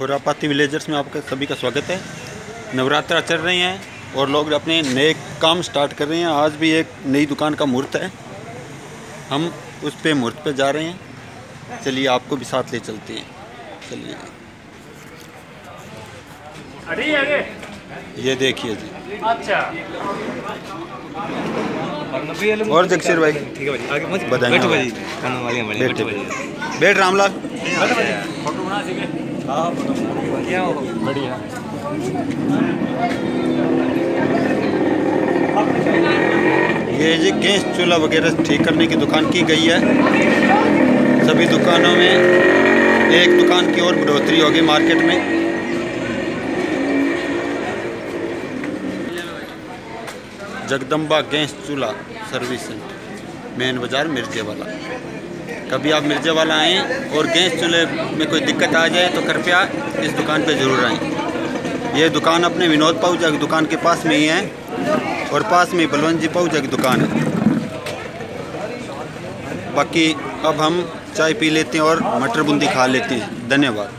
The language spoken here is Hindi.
खुरापाती विलेजर्स में आपका सभी का स्वागत है। नवरात्रा चल रहे हैं और लोग अपने नए काम स्टार्ट कर रहे हैं। आज भी एक नई दुकान का मुहूर्त है। हम उस पे मुहूर्त पे जा रहे हैं। चलिए आपको भी साथ ले चलते हैं। चलिए। आगे ये देखिए जी। अच्छा। और जगसीर भाई ठीक है भाई। आगे बधाइयाँ बैठो। भाई। खाना वाले बढ़िया। बैठे बैठो भाई। बैठ रामलाल। बना ये जी गैस चूल्हा वगैरह ठीक करने की दुकान की गई है। सभी दुकानों में एक दुकान की और बढ़ोतरी होगी मार्केट में। जगदम्बा गैस चूल्हा सर्विस सेंटर, मेन बाज़ार मिर्जे वाला कभी आप मिर्जे वाला आएँ और गैस चूल्हे में कोई दिक्कत आ जाए तो कृपया इस दुकान पर ज़रूर आएँ। ये दुकान अपने विनोद पाऊजा की दुकान के पास में ही है और पास में बलवंत जी पाऊजा की दुकान है। बाकी अब हम चाय पी लेते हैं और मटर बूंदी खा लेते हैं। धन्यवाद।